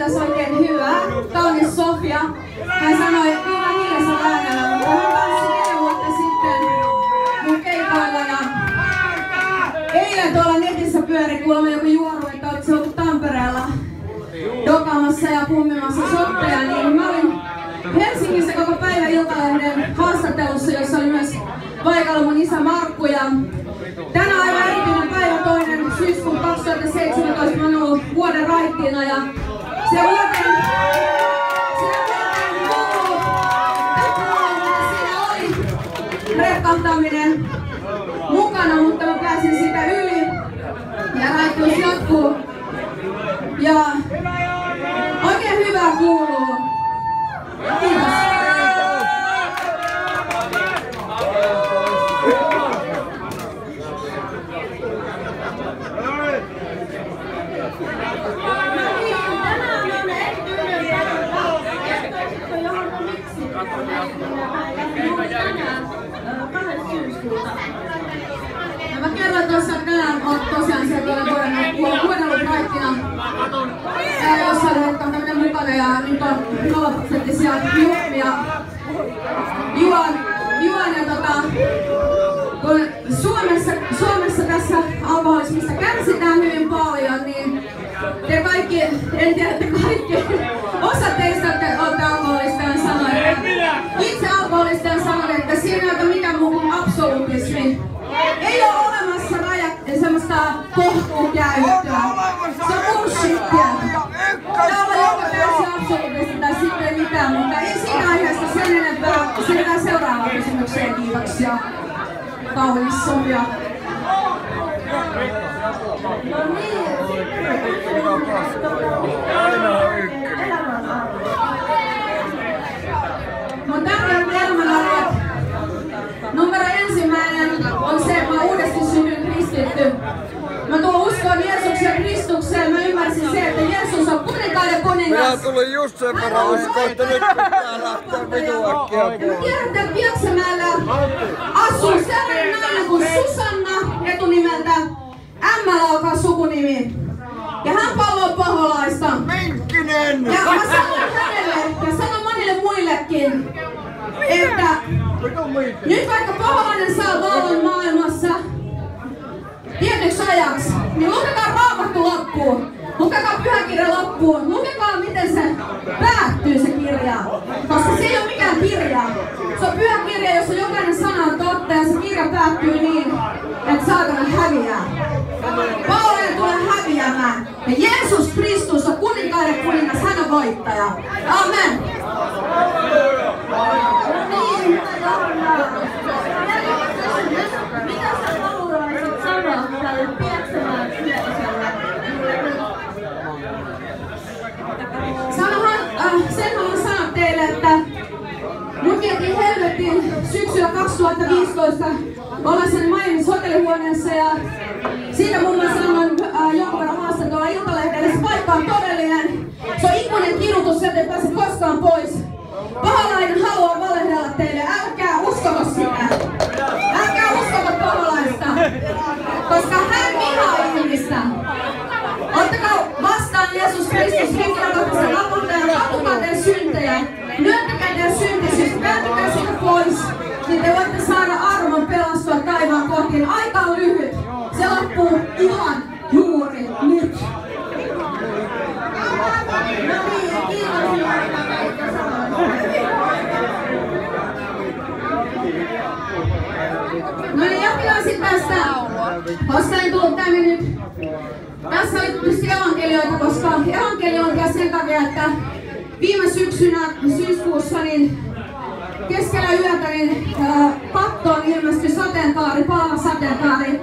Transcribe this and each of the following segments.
kiitos oikein hyvää. Kaunis Sofia. Hän sanoi hyvä hiljaisella äänellä, mutta hän tanssi neljä vuotta sitten mun keikoilla ja eilen tuolla netissä pyöri kuulemma joku juoru, että olet se ollut Tampereella dokaamassa ja pummimassa shotteja, niin mä olin Helsingissä koko päivä Iltalehden haastattelussa, jossa oli myös paikalla mun isä Markku ja tänään aivan erityinen päivä toinen syyskuun 2017 mä oon ollut vuoden raittiina ja se vuoden se vuoden kuuluu tapaaminen, siinä oli rekkahtaminen mukana, mutta mä pääsin sitä yli ja raittuus jatkuu. Ja oikein hyvää kuuluu. Kiitos. Tänään on erityinen päivä. Kertoisitko Johanna miksi? Juuri tänään, ö, 2. syyskuuta. Ja mä kerroin tuossa että tänään on tosiaan sieltä olen vuoden, vuoden ollut raittina. Ää, jossa oli mukana ja nyt on 0 prosenttisia juomia. Juon, juon ja tota, kun Suomessa, Suomessa tässä alkoholismista kärsitään hyvin paljon, niin te kaikki, en tiedä, että kaikki, osa teistä olette, olette alkoholisteja sanoin, että itse alkoholisteja sanoin, että siinä ei ole mikään muu kuin absolutismi. Ei ole olemassa raja, semmoista kohtuukäyttöä. Se on bullshittia. Kaunis Sofia. No niin. Mun tärkeimmät elämänarvot. Numero ensimmäinen on se, että mä uudesti synnyin kristitty. Mä tulin uskoon Jeesuksen Kristukseen. Mä ymmärsin se, että Jeesus on kuninkaiden Minä kuningas. tulin just sen verran uskoa, että nyt pitää lähteä vitu äkkiä Mä tiedän, että asuu sellainen nainen kuin Susanna etunimeltä. Ämmällä alkaa sukunimi. Ja hän palvoo paholaista. Minkkinen! Ja mä sanon hänelle ja sanon monille muillekin, että nyt vaikka paholainen saa vallan maailmassa tietyksi ajaksi, niin lukekaa raamattu loppuun. Lukekaa pyhäkirja loppuun. Lukekaa miten se päättyy se kirja. Koska se ei ole mikään kirja. Se on pyhä kirja, jossa jokainen sana on totta ja se kirja päättyy niin, että saatana häviää. Paholainen tulee häviämään. Ja Jeesus Kristus on kuninkaiden kuningas, hän on voittaja. Amen. Sanohan, äh, sen haluan sanoa teille, että Mietin helvettiin syksyllä 2015 ollessani Miami's hotellihuoneessa ja siitä muun muassa on äh, jonkun verran haastattelua Iltalehdelle. Se paikka on todellinen. Se on ikuinen kidutus, sieltä ei pääse koskaan pois. Paholainen haluaa valehdella teille. Älkää uskoko sitä. Älkää uskoko paholaista, koska hän vihaa ihmistä. Ottakaa vastaan Jeesus Kristus henkilökohtaisen avun ja katukaa teidän syntejä käsiä pois, niin te voitte saada arvon pelastua taivaan kohti. Aika on lyhyt. Se loppuu ihan juuri nyt. No niin, No niin, jatketaan tästä. Koska en tullut tänne nyt. Tässä oli tietysti evankelioita, koska evankeli on sen takia, että viime syksynä syyskuussa niin keskellä yötä niin äh, kattoon ilmestyi sateenkaari, paava sateenkaari.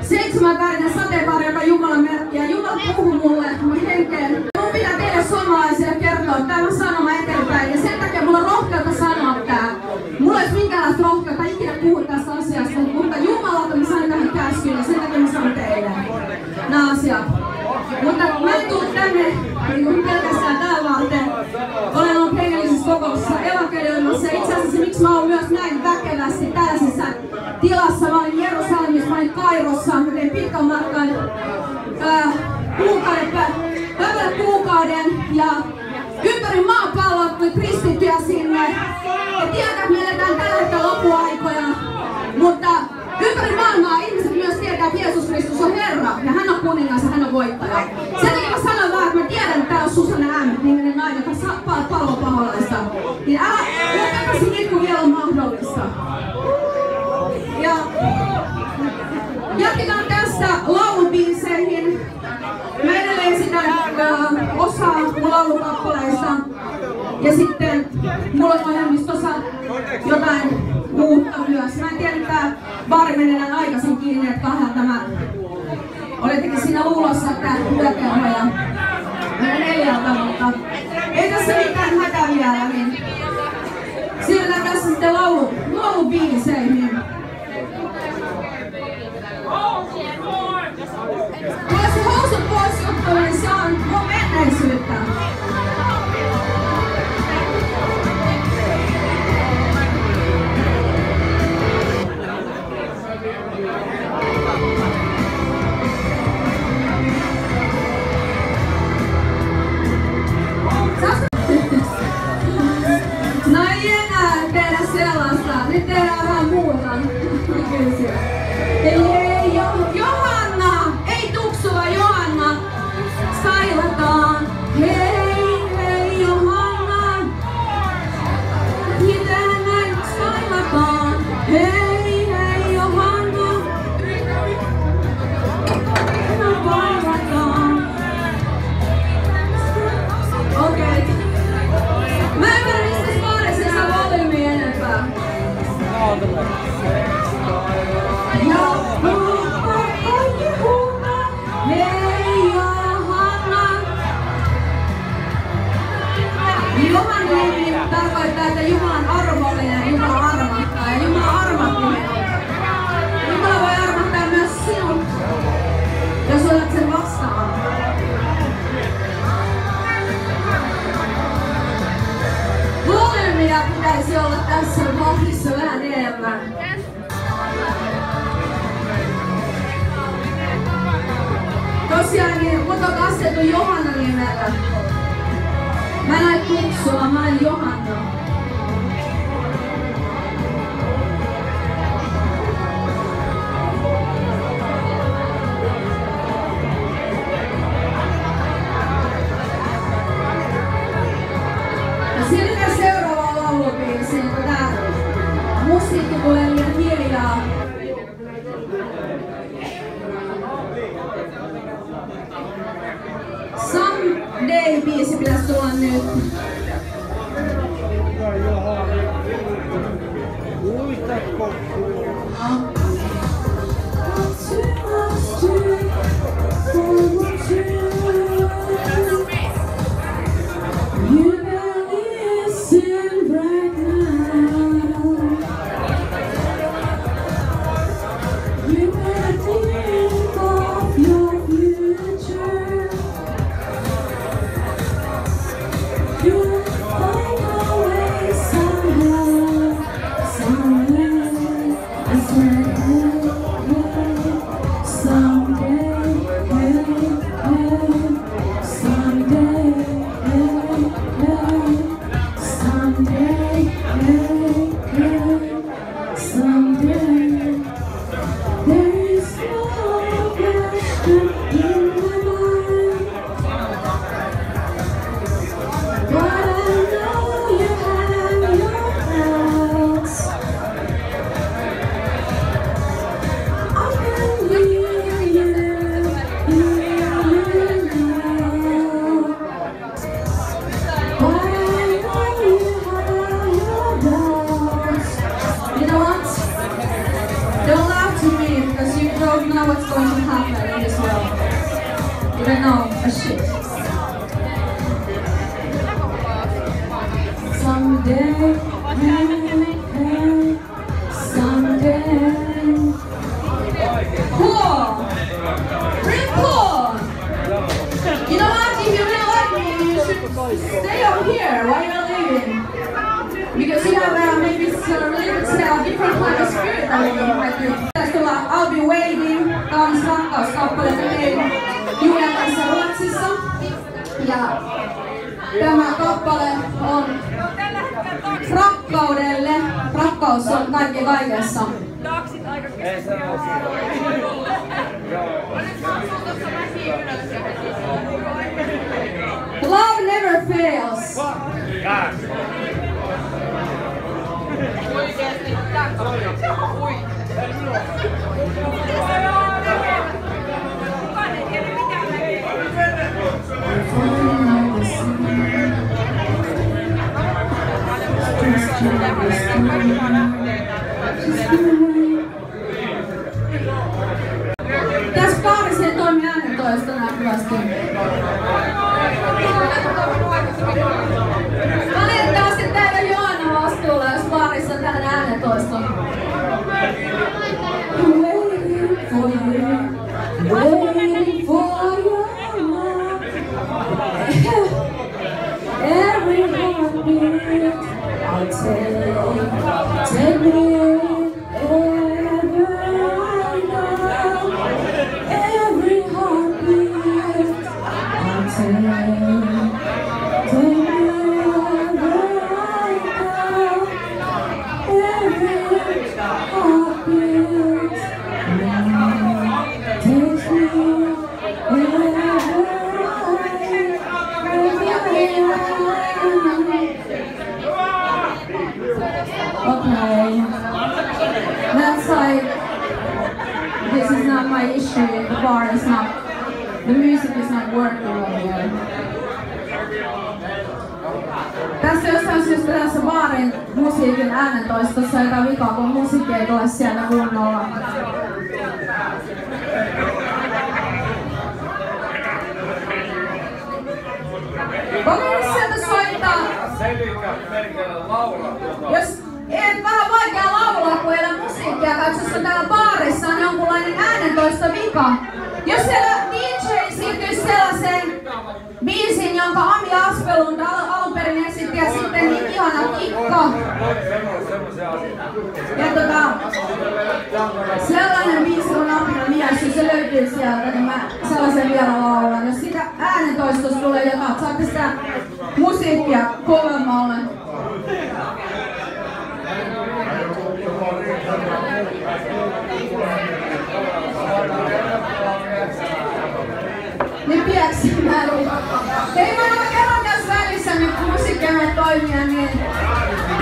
Seitsemän värinen sateenkaari, joka Jumala merkki. Ja Jumala puhui mulle mun henkeen M-niminen nainen, joka saa palvo paholaista, niin älä jää takaisin niin kuin vielä on mahdollista. Ja jatketaan tästä laulubiiseihin. Mä edelleen sitä äh, osaa mun laulukappaleista. Ja sitten mulla on ohjelmistossa jotain uutta myös. Mä en tiedä, että baari menee aikaisin kiinni, että kahdelta tämä... Olettekin siinä luulossa, että hyökkäyhä ja menee Johanna nimellä. Mä näin kutsua, mä en Johanna. Tulla I'll Be Waiting, kaunis rakkauskappale, mä tein Julian kanssa Ruotsissa. Ja tämä kappale on rakkaudelle. Rakkaus on kaikki. Love never fails. Tässä musiikin äänentoistossa on jotain vikaa, kun musiikki ei tule sieltä kunnolla. Kokeile sieltä soittaa Jos et vähän vaikea laulaa, kun ei musiikkia, on täällä baarissa on jonkunlainen äänentoisto vika. Jos siellä DJ siirtyisi sellaiseen biisiin, jonka Ami Aspelund al- kikka. Ja tota, sellainen biisi kuin Apina mies, jos se löytyy sieltä, niin mä sellaisen vielä laulan. Jos siitä äänentoistosta tulee jotain, saatte sitä musiikkia kovemmalle. Niin pieksi mä. Ei mä ole kerran välissä nyt ei toimia, niin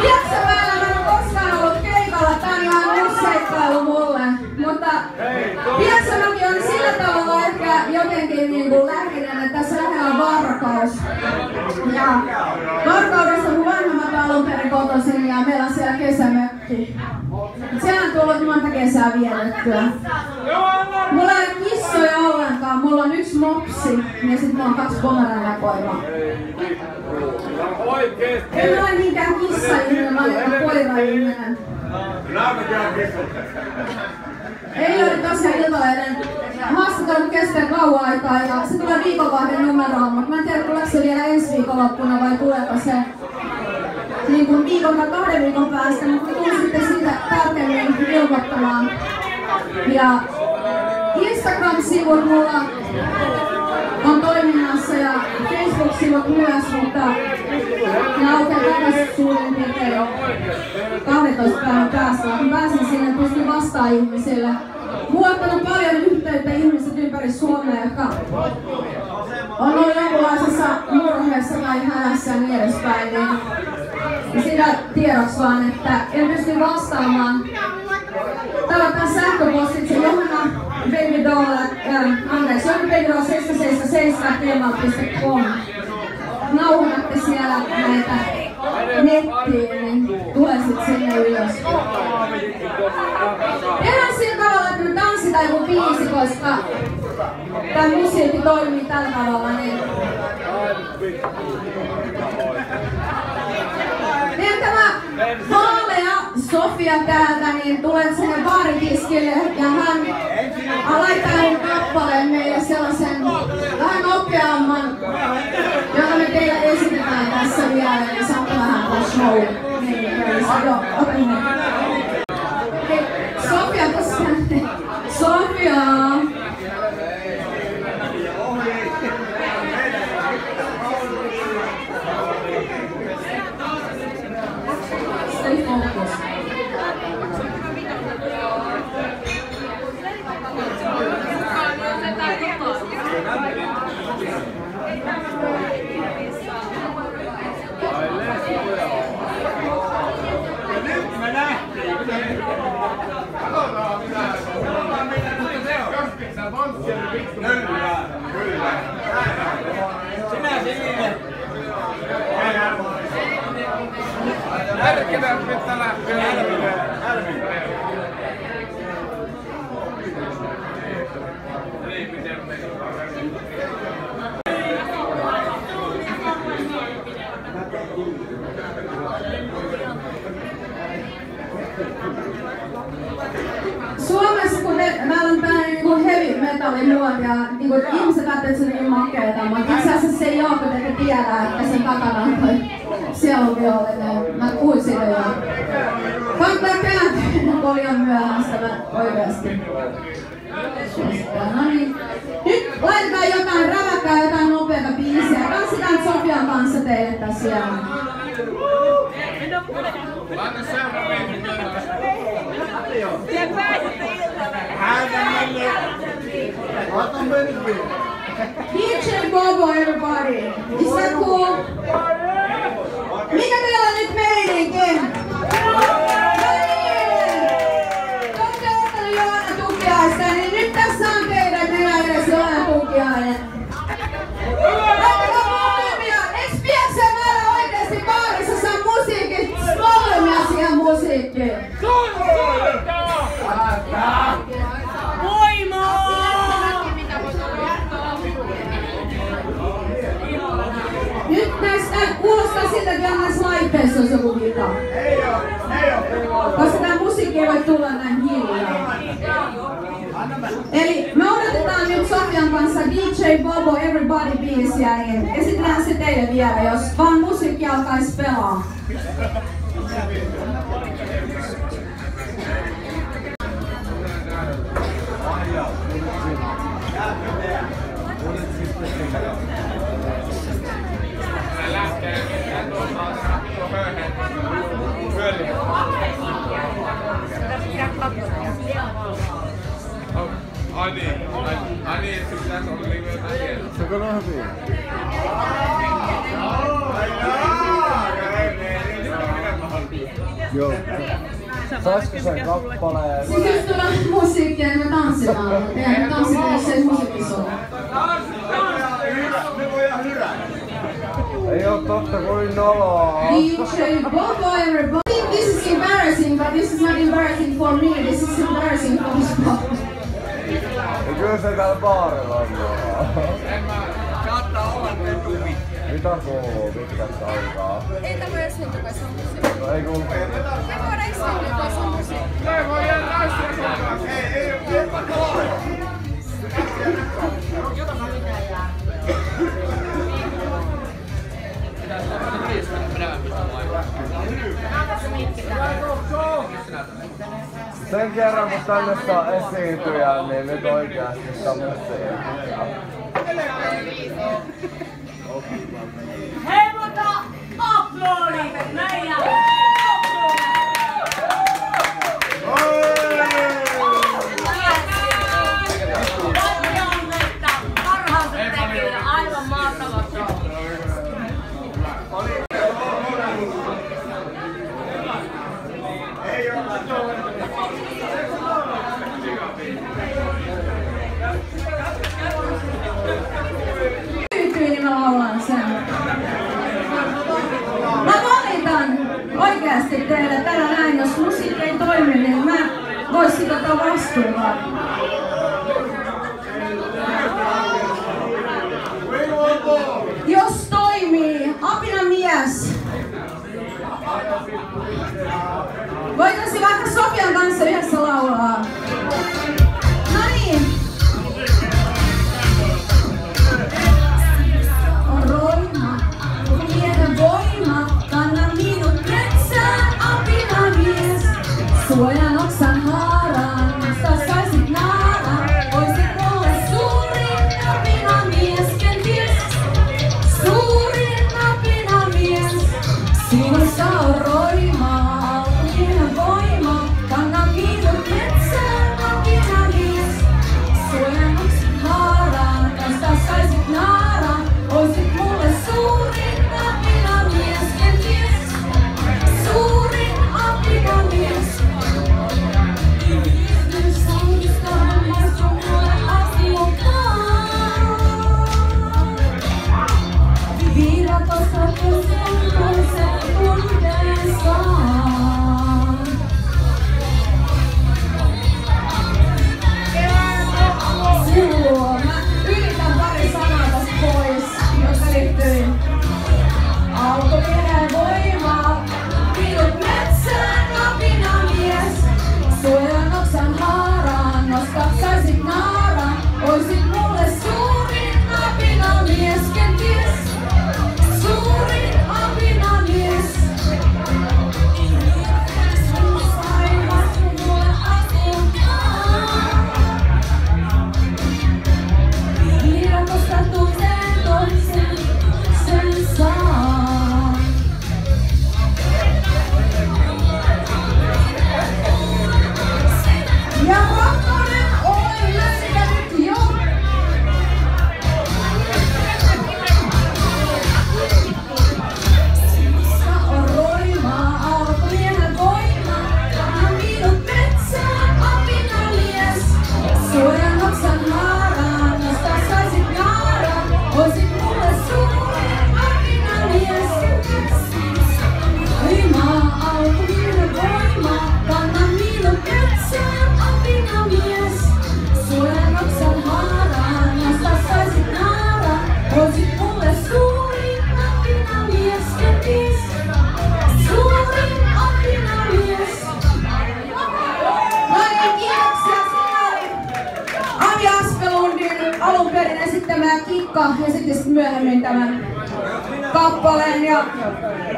Pieksämäellä mä en ole koskaan ollut keikalla, tää on ihan uusi seikkailu mulle. Mutta Pieksämäki on sillä tavalla ehkä jotenkin niin kuin läheinen, että lähellä on Varkaus. Ja Varkaudessa mun vanhemmat alun perin kotoisin ja meillä on siellä kesämökki. Siellä on tullut monta kesää vietettyä. Mulla ei ole kissoja ollenkaan, mulla on yksi mopsi ja sit mulla on kaksi pomeraniakoiraa. En mä ole niinkään kissa-ihminen, mä olen koira-ihminen. Eilen oli tosiaan Iltalehden haastattelu kestää kauan aikaa ja se tulee viikonvaihdon numeroon, mutta mä en tiedä tuleeko se vielä ensi viikonloppuna vai tuleeko se niin kuin viikon tai kahden viikon päästä, mutta mä tulen sitten siitä tarkemmin ilmoittamaan. Ja Instagram-sivut mulla on toiminnassa ja Facebook-sivut myös, mutta ne aukeaa takaisin suurin piirtein jo 12 päivän päästä. Kun pääsin sinne, pystyn vastaan ihmisille. Mulla on paljon yhteyttä ihmiset ympäri Suomea, jotka on ollut jonkunlaisessa murheessa tai hädässä ja niin edespäin. Niin sitä tiedoksi vaan, että en pysty vastaamaan. Tavataan sähköpostitse Johanna Babydoll, äh, anteeksi, Johanna Babydoll 777 Nauhoitatte siellä näitä nettiin, niin tulee sit sinne ylös. Tehdään sillä tavalla, että me tanssitaan joku biisi, koska tämä musiikki toimii tällä tavalla, niin tämä vaalea Sofia täältä, niin tulet sinne baarikiskille ja hän laittaa nyt kappaleen meille sellaisen vähän nopeamman, jota me teille esitetään tässä vielä, niin saatte vähän show. Niin, joo, ota niin. Hei, Sofia, tossa Sofia! Stay focused. Älkää pitää lähteä. Suomessa, kun me, meillä on tää niinku heavy metalli muotia, niinku ihmiset ajattelee, että se on niin makeeta, mutta itse asiassa se ei oo, kun te tiedää, että sen takana on toi sieluvihollinen. Mä puhuin siitä jo. Kääntyä, kun oli jo myöhäistä, mä oikeesti. No niin. Nyt laitetaan jotain räväkkää, jotain nopeata biisiä. Tanssitaan Sofian kanssa teille tässä vielä. Anna seuraavien DJ Bobo, everybody. Is that cool? Eli me odotetaan nyt Sofian kanssa DJ Bobo Everybody biisiä, niin esitellään se teille vielä, jos vaan musiikki alkaisi pelaa. Siellä. Se on hyvin. Joo. Saisiko sen kappaleen? Siis jos tulee musiikkia, niin me tanssitaan. Tehdään tanssitaan, jos ei musiikki soi. Ei oo totta kuin noloa. DJ Bobo everybody. I think this is embarrassing, but this is not embarrassing for me. This is embarrassing for this Bobo. Ja kyllä se täällä baarilla on noloa. Mitä kuuluu pitkästä aikaa? Ei tämä ole esiintyä, se on musiikki. No ei kuulu. Me voidaan esiintyä, se on musiikki. Me voi jäädä naisia mukaan. Ei, ei oo Sen kerran kun tänne saa esiintyä, niin nyt oikeasti sitä musiikkia. Hamilton, uploading, Maya. 是吗？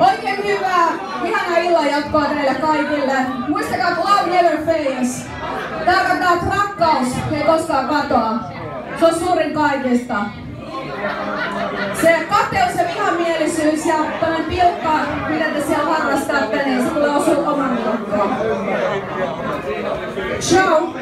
Oikein hyvää, ihanaa illan jatkoa teille kaikille. Muistakaa, että love never fails. Tarkoittaa, että rakkaus ei koskaan katoa. Se on suurin kaikista. Se kateus ja vihamielisyys ja tämmöinen pilkka, mitä te siellä harrastatte, niin se tulee osua oman nilkkaan. Ciao!